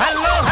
Hello.